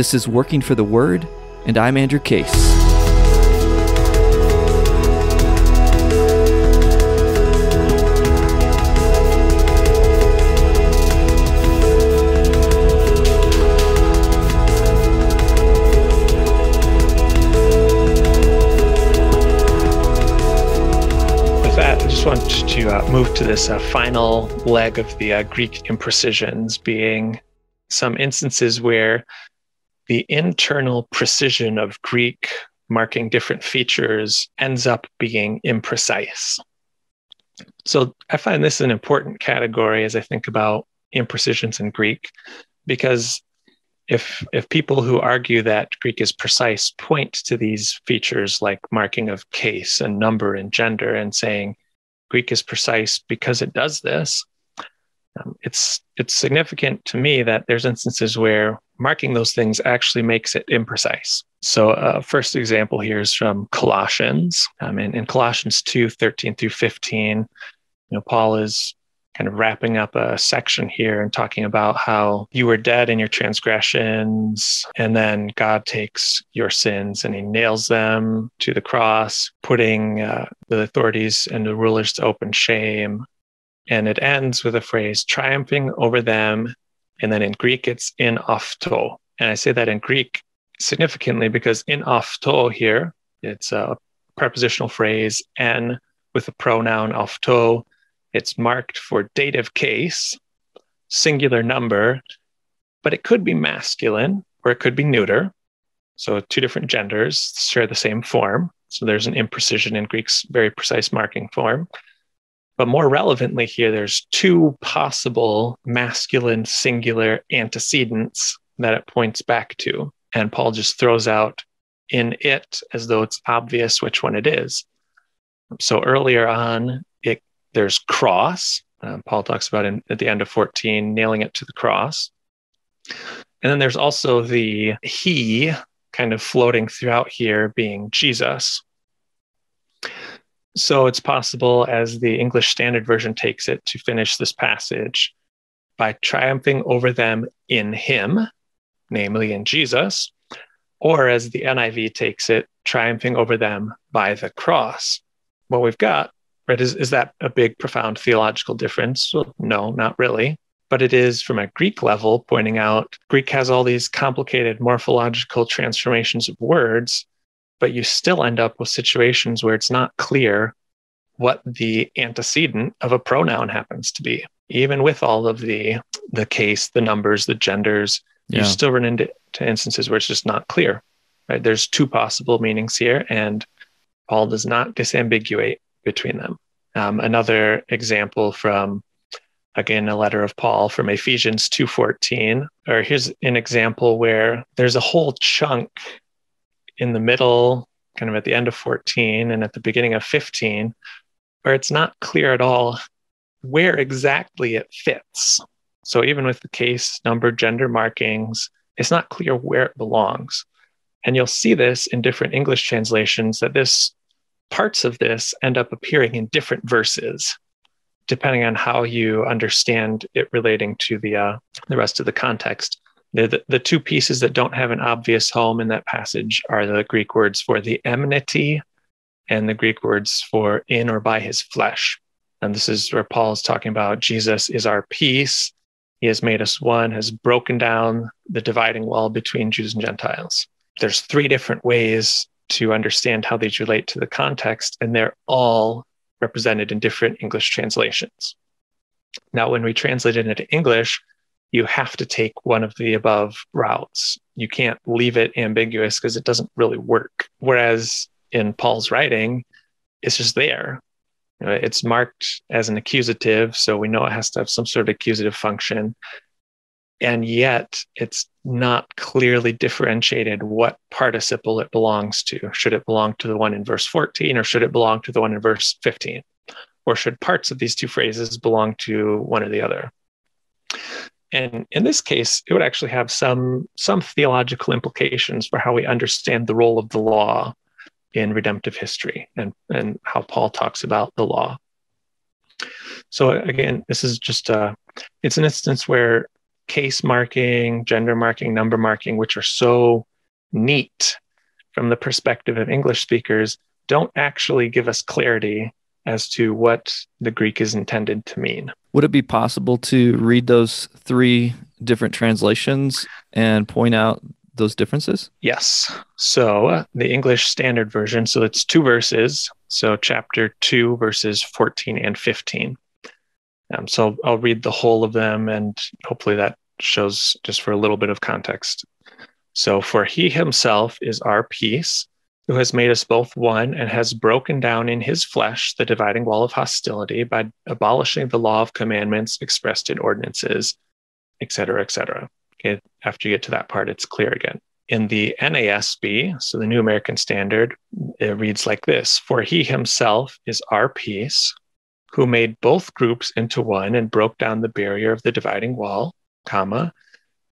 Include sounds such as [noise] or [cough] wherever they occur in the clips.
This is Working for the Word, and I'm Andrew Case. With that, I just want to uh, move to this uh, final leg of the uh, Greek imprecisions, being some instances where the internal precision of Greek marking different features ends up being imprecise. So I find this an important category as I think about imprecisions in Greek, because if if people who argue that Greek is precise point to these features like marking of case and number and gender and saying Greek is precise because it does this. Um, it's it's significant to me that there's instances where marking those things actually makes it imprecise. So, uh, first example here is from Colossians. Um, in, in Colossians 2 13 through 15, you know, Paul is kind of wrapping up a section here and talking about how you were dead in your transgressions, and then God takes your sins and he nails them to the cross, putting uh, the authorities and the rulers to open shame. And it ends with a phrase, triumphing over them. And then in Greek, it's in afto. And I say that in Greek significantly because in afto here, it's a prepositional phrase, and with the pronoun afto, it's marked for dative case, singular number, but it could be masculine or it could be neuter. So two different genders share the same form. So there's an imprecision in Greek's very precise marking form. But more relevantly here, there's two possible masculine singular antecedents that it points back to. And Paul just throws out in it as though it's obvious which one it is. So earlier on, it, there's cross. Um, Paul talks about in, at the end of 14, nailing it to the cross. And then there's also the he kind of floating throughout here being Jesus. So it's possible, as the English Standard Version takes it, to finish this passage by triumphing over them in him, namely in Jesus, or as the NIV takes it, triumphing over them by the cross. What we've got right? Is, is that a big, profound theological difference? Well, no, not really. But it is from a Greek level, pointing out Greek has all these complicated morphological transformations of words, but you still end up with situations where it's not clear what the antecedent of a pronoun happens to be. Even with all of the the case, the numbers, the genders, yeah. you still run into instances where it's just not clear. Right? There's two possible meanings here, and Paul does not disambiguate between them. Um, another example from again a letter of Paul from Ephesians 2:14 or here's an example where there's a whole chunk in the middle kind of at the end of 14 and at the beginning of 15 where it's not clear at all where exactly it fits. So even with the case number gender markings it's not clear where it belongs. And you'll see this in different English translations that this parts of this end up appearing in different verses depending on how you understand it relating to the uh, the rest of the context. The, the, two pieces that don't have an obvious home in that passage are the Greek words for the enmity and the Greek words for in or by his flesh. And this is where Paul is talking about Jesus is our peace. He has made us one, has broken down the dividing wall between Jews and Gentiles. There's three different ways to understand how these relate to the context, and they're all represented in different English translations. Now, when we translate it into English, you have to take one of the above routes. You can't leave it ambiguous because it doesn't really work. Whereas in Paul's writing, it's just there. It's marked as an accusative, so we know it has to have some sort of accusative function and yet it's not clearly differentiated what participle it belongs to. Should it belong to the one in verse 14 or should it belong to the one in verse 15? Or should parts of these two phrases belong to one or the other? And in this case, it would actually have some, some theological implications for how we understand the role of the law in redemptive history and, and how Paul talks about the law. So again, this is just a, it's an instance where case marking, gender marking, number marking, which are so neat from the perspective of English speakers, don't actually give us clarity as to what the Greek is intended to mean. Would it be possible to read those three different translations and point out those differences? Yes. So uh, the English Standard Version, so it's two verses. So chapter 2, verses 14 and 15. Um, so I'll read the whole of them, and hopefully that shows just for a little bit of context. So, for he himself is our peace, who has made us both one and has broken down in his flesh the dividing wall of hostility by abolishing the law of commandments expressed in ordinances, etc., etc. Okay, after you get to that part, it's clear again. In the NASB, so the New American Standard, it reads like this For he himself is our peace, who made both groups into one and broke down the barrier of the dividing wall, comma.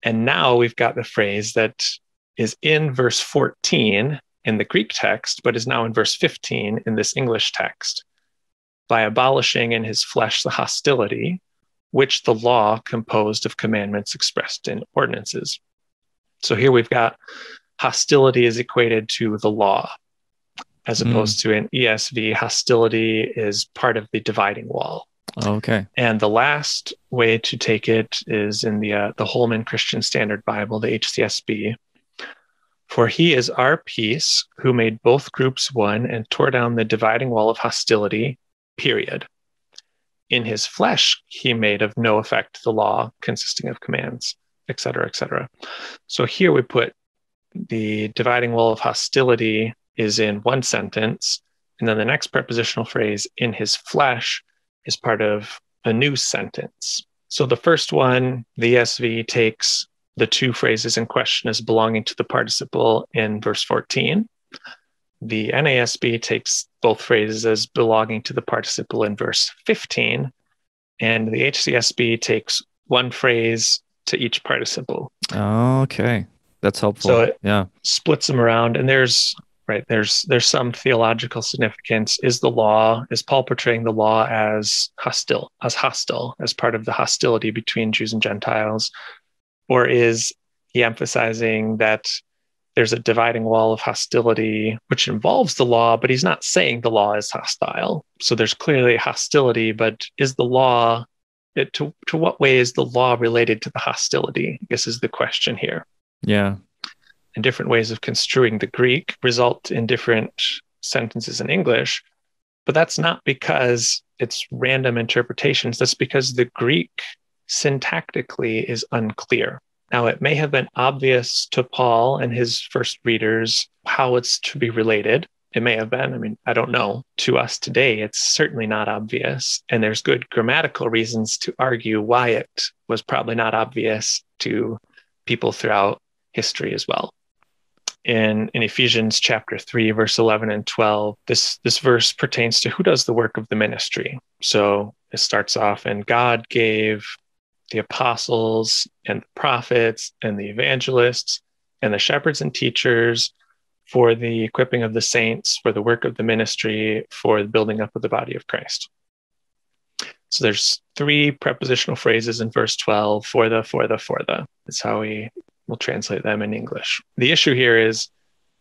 And now we've got the phrase that is in verse 14 in the Greek text, but is now in verse 15 in this English text. By abolishing in his flesh the hostility, which the law composed of commandments expressed in ordinances. So here we've got hostility is equated to the law, as hmm. opposed mm. to an ESV, hostility is part of the dividing wall. Okay. And the last way to take it is in the uh, the Holman Christian Standard Bible, the HCSB, for he is our peace, who made both groups one and tore down the dividing wall of hostility, period. In his flesh, he made of no effect the law consisting of commands, etc., etc. So here we put the dividing wall of hostility is in one sentence, and then the next prepositional phrase, in his flesh, is part of a new sentence. So the first one, the ESV takes the two phrases in question as belonging to the participle in verse 14. The NASB takes both phrases as belonging to the participle in verse 15, and the HCSB takes one phrase to each participle. Okay, that's helpful. So it yeah, splits them around, and there's right there's there's some theological significance. Is the law is Paul portraying the law as hostile as hostile as part of the hostility between Jews and Gentiles, or is he emphasizing that there's a dividing wall of hostility which involves the law, but he's not saying the law is hostile. So there's clearly hostility, but is the law it, to to what way is the law related to the hostility? I guess is the question here. Yeah. And different ways of construing the Greek result in different sentences in English, but that's not because it's random interpretations. That's because the Greek syntactically is unclear. Now, it may have been obvious to Paul and his first readers how it's to be related. It may have been. I mean, I don't know. To us today, it's certainly not obvious. And there's good grammatical reasons to argue why it was probably not obvious to people throughout history as well. In, in Ephesians chapter 3, verse 11 and 12, this, this verse pertains to who does the work of the ministry. So it starts off, and God gave the apostles and the prophets and the evangelists and the shepherds and teachers for the equipping of the saints, for the work of the ministry, for the building up of the body of Christ. So there's three prepositional phrases in verse 12 for the, for the, for the. That's how we will translate them in English. The issue here is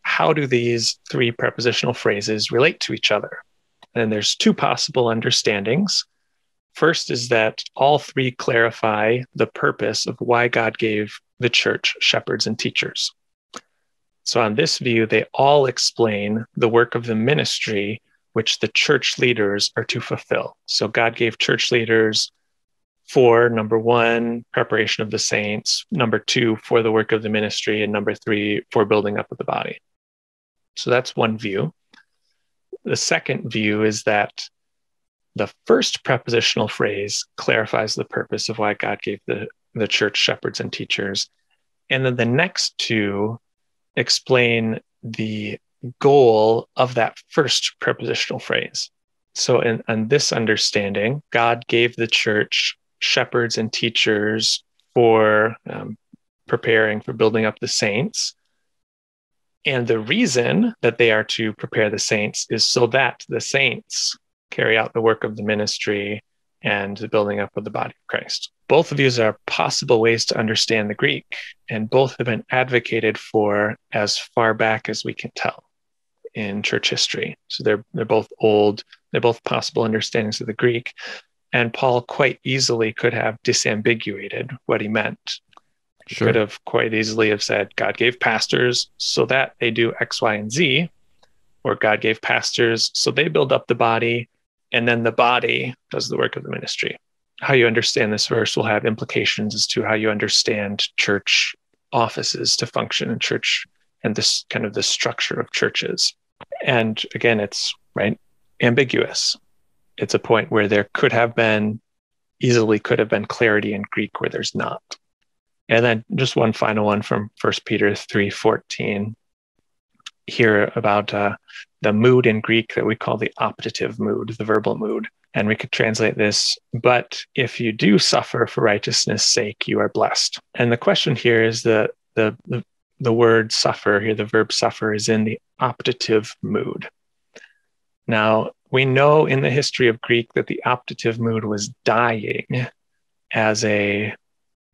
how do these three prepositional phrases relate to each other? And there's two possible understandings. First is that all three clarify the purpose of why God gave the church shepherds and teachers. So, on this view, they all explain the work of the ministry which the church leaders are to fulfill. So, God gave church leaders for number one, preparation of the saints, number two, for the work of the ministry, and number three, for building up of the body. So, that's one view. The second view is that the first prepositional phrase clarifies the purpose of why God gave the, the church shepherds and teachers. And then the next two explain the goal of that first prepositional phrase. So, in, in this understanding, God gave the church shepherds and teachers for um, preparing for building up the saints. And the reason that they are to prepare the saints is so that the saints carry out the work of the ministry and the building up of the body of Christ. both of these are possible ways to understand the Greek, and both have been advocated for as far back as we can tell in church history. So they're they're both old, they're both possible understandings of the Greek. And Paul quite easily could have disambiguated what he meant. He sure. could have quite easily have said, God gave pastors so that they do X, Y, and Z, or God gave pastors so they build up the body, and then the body does the work of the ministry. How you understand this verse will have implications as to how you understand church offices to function in church and this kind of the structure of churches. And again, it's right ambiguous. It's a point where there could have been easily could have been clarity in Greek where there's not. And then just one final one from First Peter 3:14 here about uh, the mood in Greek that we call the optative mood, the verbal mood. And we could translate this, but if you do suffer for righteousness' sake, you are blessed. And the question here is the, the, the, the word suffer here, the verb suffer is in the optative mood. Now, we know in the history of Greek that the optative mood was dying as a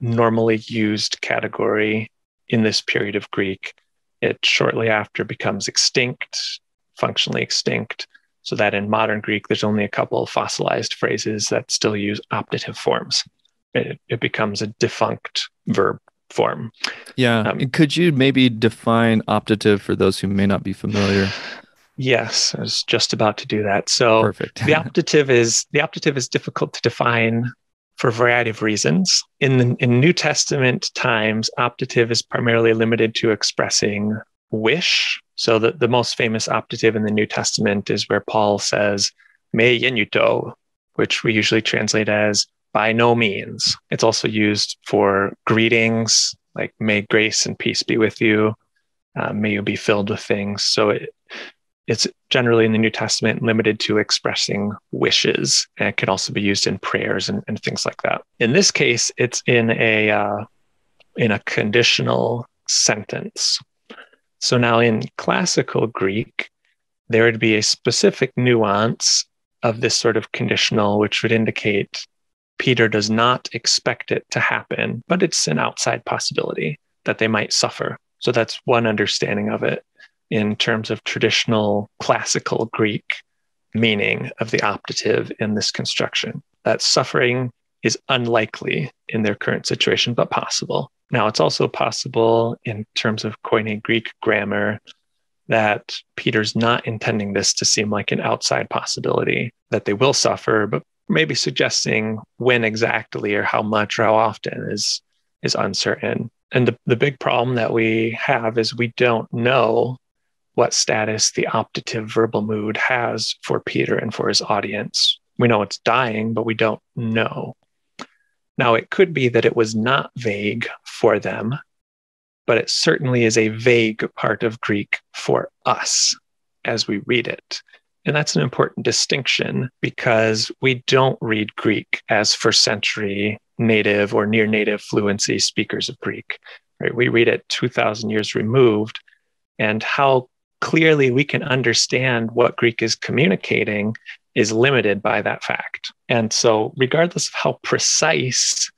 normally used category in this period of Greek. It shortly after becomes extinct, functionally extinct, so that in modern Greek, there's only a couple of fossilized phrases that still use optative forms. It, it becomes a defunct verb form. Yeah. Um, Could you maybe define optative for those who may not be familiar? Yes, I was just about to do that. So Perfect. the optative is the optative is difficult to define for a variety of reasons. In the, in New Testament times, optative is primarily limited to expressing wish. So the, the most famous optative in the New Testament is where Paul says, me genuito, which we usually translate as by no means. It's also used for greetings, like may grace and peace be with you. Uh, may you be filled with things. So it, it's generally in the New Testament limited to expressing wishes. And it can also be used in prayers and, and things like that. In this case, it's in a uh, in a conditional sentence. So now in classical Greek, there would be a specific nuance of this sort of conditional, which would indicate Peter does not expect it to happen, but it's an outside possibility that they might suffer. So that's one understanding of it in terms of traditional classical Greek meaning of the optative in this construction. That suffering is unlikely in their current situation, but possible. Now, it's also possible in terms of Koine Greek grammar that Peter's not intending this to seem like an outside possibility, that they will suffer, but maybe suggesting when exactly or how much or how often is is uncertain. And the, the big problem that we have is we don't know what status the optative verbal mood has for Peter and for his audience. We know it's dying, but we don't know. Now, it could be that it was not vague for them, but it certainly is a vague part of Greek for us as we read it. And that's an important distinction because we don't read Greek as first century native or near native fluency speakers of Greek. Right? We read it 2,000 years removed. And how clearly we can understand what Greek is communicating is limited by that fact. And so, regardless of how precise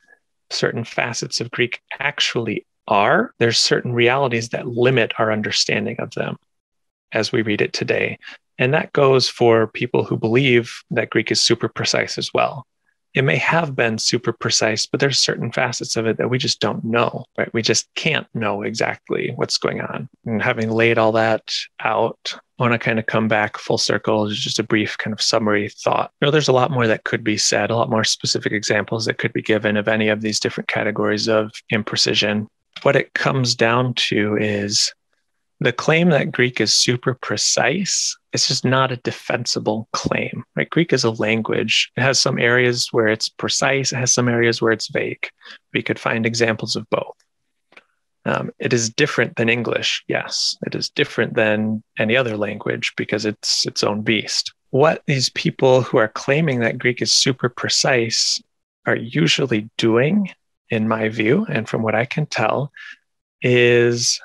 certain facets of Greek actually are, there's certain realities that limit our understanding of them as we read it today. And that goes for people who believe that Greek is super precise as well it may have been super precise, but there's certain facets of it that we just don't know, right? We just can't know exactly what's going on. And having laid all that out, I want to kind of come back full circle, just a brief kind of summary thought. You know, there's a lot more that could be said, a lot more specific examples that could be given of any of these different categories of imprecision. What it comes down to is the claim that Greek is super precise is just not a defensible claim. Right? Greek is a language. It has some areas where it's precise, it has some areas where it's vague. We could find examples of both. Um, it is different than English, yes. It is different than any other language because it's its own beast. What these people who are claiming that Greek is super precise are usually doing, in my view, and from what I can tell, is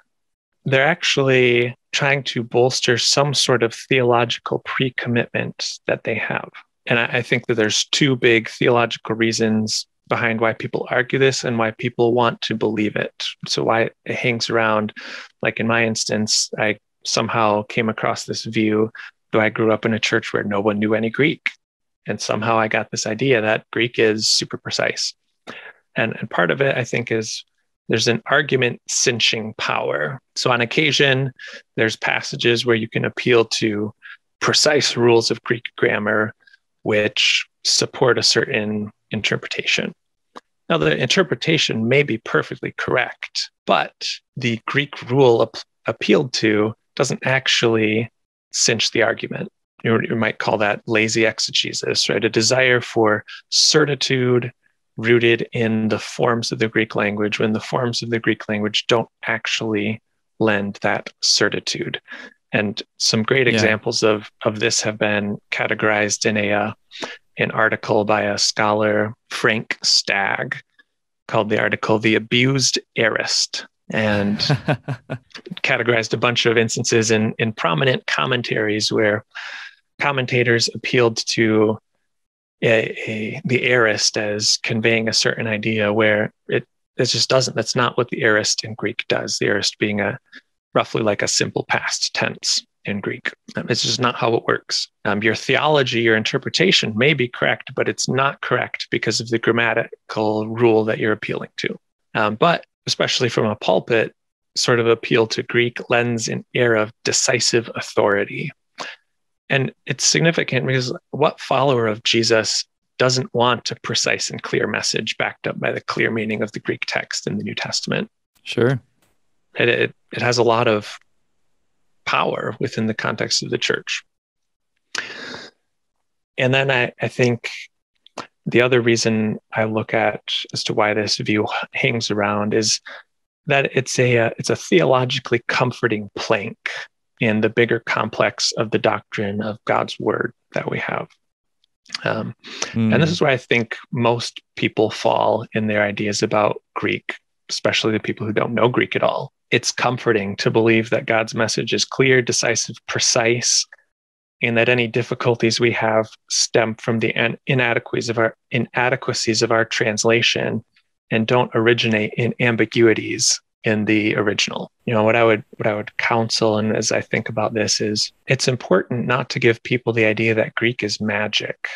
they're actually trying to bolster some sort of theological pre commitment that they have. And I, I, think that there's two big theological reasons behind why people argue this and why people want to believe it. So, why it hangs around. Like in my instance, I somehow came across this view, though I grew up in a church where no one knew any Greek. And somehow I got this idea that Greek is super precise. And, and part of it, I think, is there's an argument cinching power. So, on occasion, there's passages where you can appeal to precise rules of Greek grammar, which support a certain interpretation. Now, the interpretation may be perfectly correct, but the Greek rule ap- appealed to doesn't actually cinch the argument. You, you might call that lazy exegesis, right? A desire for certitude rooted in the forms of the Greek language when the forms of the Greek language don't actually lend that certitude. And some great yeah. examples of, of this have been categorized in a uh, an article by a scholar, Frank Stagg, called the article The Abused Aorist, and [laughs] categorized a bunch of instances in, in prominent commentaries where commentators appealed to a, a, the aorist as conveying a certain idea where it, it just doesn't. That's not what the aorist in Greek does, the aorist being a roughly like a simple past tense in Greek. Um, it's just not how it works. Um, your theology, your interpretation may be correct, but it's not correct because of the grammatical rule that you're appealing to. Um, but especially from a pulpit, sort of appeal to Greek lends an air of decisive authority. And it's significant because what follower of Jesus doesn't want a precise and clear message backed up by the clear meaning of the Greek text in the New Testament? Sure. It, it, it has a lot of power within the context of the church. And then I, I think the other reason I look at as to why this view hangs around is that it's a, a it's a theologically comforting plank in the bigger complex of the doctrine of God's word that we have. Um, mm. And this hmm. is where I think most people fall in their ideas about Greek, especially the people who don't know Greek at all it's comforting to believe that God's message is clear, decisive, precise, and that any difficulties we have stem from the inadequacies of our inadequacies of our translation and don't originate in ambiguities in the original. You know, what I would what I would counsel and as I think about this is it's important not to give people the idea that Greek is magic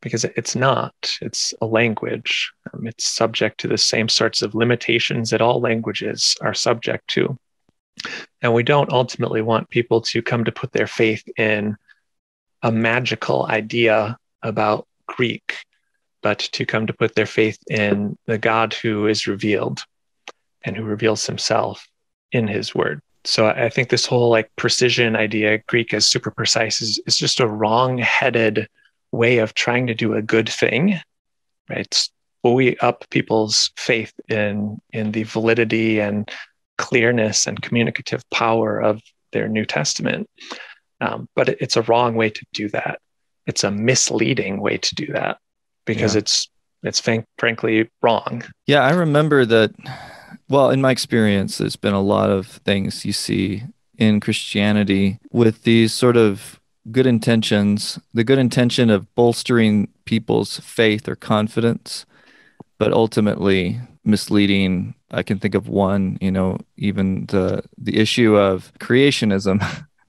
because it's not. It's a language. Um, it's subject to the same sorts of limitations that all languages are subject to. And we don't ultimately want people to come to put their faith in a magical idea about Greek, but to come to put their faith in the God who is revealed and who reveals himself in his word. So I think this whole like precision idea, Greek as super precise, is, is just a wrong headed way of trying to do a good thing, right? It's Buoy up people's faith in in the validity and clearness and communicative power of their New Testament. Um, but it, it's a wrong way to do that. It's a misleading way to do that because yeah. it's it's frank, frankly wrong. Yeah, I remember that. Well, in my experience, there's been a lot of things you see in Christianity with these sort of good intentions, the good intention of bolstering people's faith or confidence, but ultimately misleading. I can think of one, you know, even the the issue of creationism.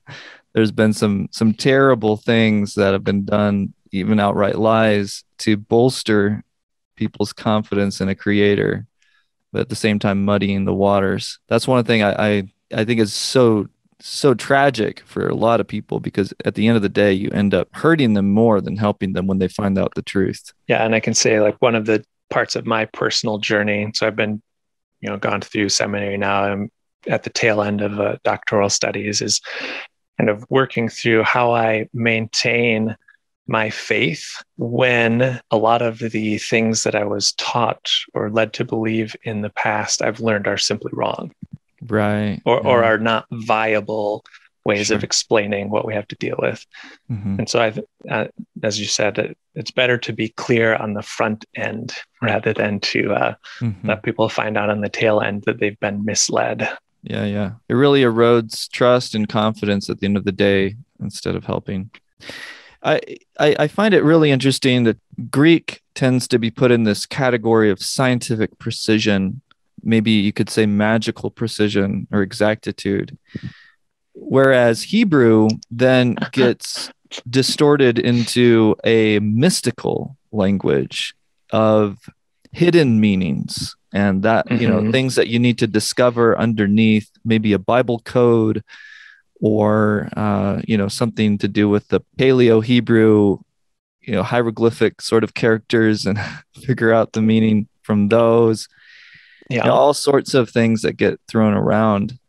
[laughs] There's been some some terrible things that have been done, even outright lies, to bolster people's confidence in a creator, but at the same time muddying the waters. That's one thing I, I I think is so so tragic for a lot of people because at the end of the day you end up hurting them more than helping them when they find out the truth yeah and i can say like one of the parts of my personal journey so i've been you know gone through seminary now i'm at the tail end of uh, doctoral studies is kind of working through how i maintain my faith when a lot of the things that i was taught or led to believe in the past i've learned are simply wrong right or, yeah. or are not viable ways sure. of explaining what we have to deal with mm-hmm. and so i uh, as you said it's better to be clear on the front end rather than to uh, mm-hmm. let people find out on the tail end that they've been misled yeah yeah it really erodes trust and confidence at the end of the day instead of helping I, I, I find it really interesting that Greek tends to be put in this category of scientific precision, maybe you could say magical precision or exactitude, whereas Hebrew then [laughs] gets distorted into a mystical language of hidden meanings and that mm-hmm. you know mm-hmm. things that you need to discover underneath maybe a bible code or uh, you know something to do with the paleo hebrew you know hieroglyphic sort of characters and [laughs] figure out the meaning from those. Yeah. You know, all sorts of things that get thrown around.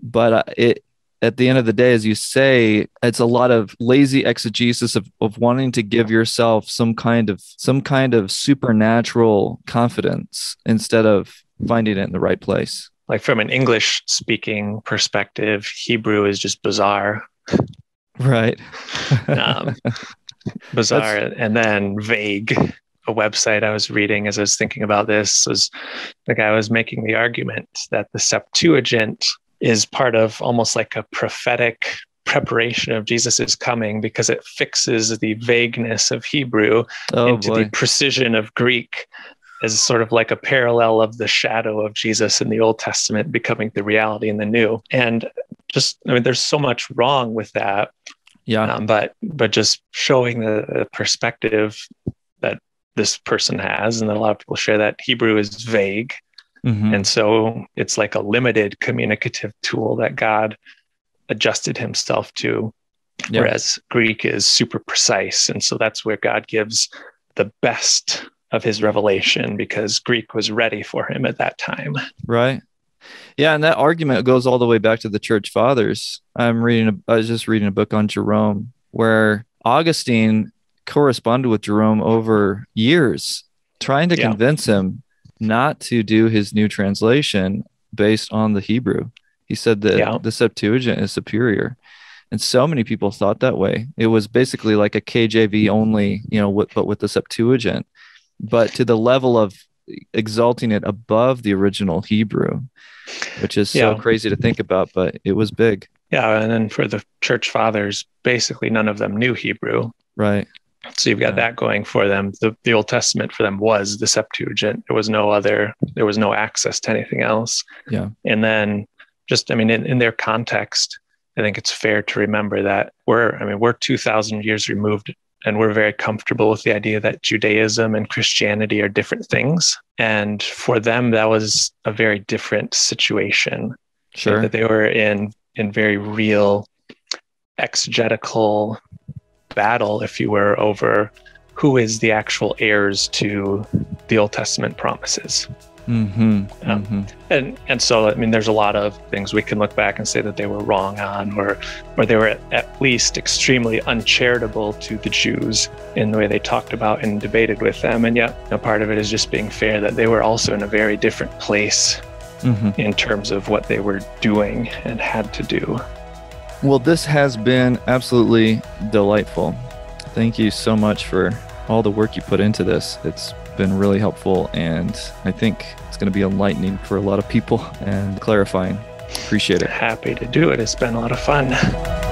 But uh, it at the end of the day, as you say, it's a lot of lazy exegesis of, of wanting to give yourself some kind of some kind of supernatural confidence instead of finding it in the right place. Like from an English speaking perspective, Hebrew is just bizarre. Right. [laughs] um, bizarre That's... and then vague. A website I was reading as I was thinking about this was the guy was making the argument that the Septuagint is part of almost like a prophetic preparation of Jesus' coming because it fixes the vagueness of Hebrew oh, into boy. the precision of Greek as sort of like a parallel of the shadow of Jesus in the Old Testament becoming the reality in the New. And just, I mean, there's so much wrong with that. Yeah. Um, but but just showing the, the perspective that this person has, and that a lot of people share that Hebrew is vague Mm-hmm. And so it's like a limited communicative tool that God adjusted himself to, yep. whereas Greek is super precise. And so that's where God gives the best of his revelation because Greek was ready for him at that time. Right. Yeah, and that argument goes all the way back to the church fathers. I'm reading a, I was just reading a book on Jerome where Augustine corresponded with Jerome over years trying to yeah. convince him not to do his new translation based on the Hebrew. He said that yeah. the Septuagint is superior. And so many people thought that way. It was basically like a KJV only, you know, but with the Septuagint, but to the level of exalting it above the original Hebrew, which is so yeah. crazy to think about, but it was big. Yeah. And then for the church fathers, basically none of them knew Hebrew. Right. So you've got yeah. that going for them. The, the Old Testament for them was the Septuagint. There was no other, there was no access to anything else. Yeah. And then just, I mean, in, in their context, I think it's fair to remember that we're, I mean, we're 2000 years removed and we're very comfortable with the idea that Judaism and Christianity are different things. And for them, that was a very different situation. Sure. That they were in, in very real exegetical battle, if you were, over who is the actual heirs to the Old Testament promises. Mm-hmm, um, mm-hmm. And and so I mean, there's a lot of things we can look back and say that they were wrong on, or or they were at, at least extremely uncharitable to the Jews in the way they talked about and debated with them. And yet, you know, part of it is just being fair that they were also in a very different place mm-hmm. in terms of what they were doing and had to do. Well, this has been absolutely delightful. Thank you so much for all the work you put into this. It's been really helpful, and I think it's going to be enlightening for a lot of people and clarifying. Appreciate it. Happy to do it. It's been a lot of fun. [laughs]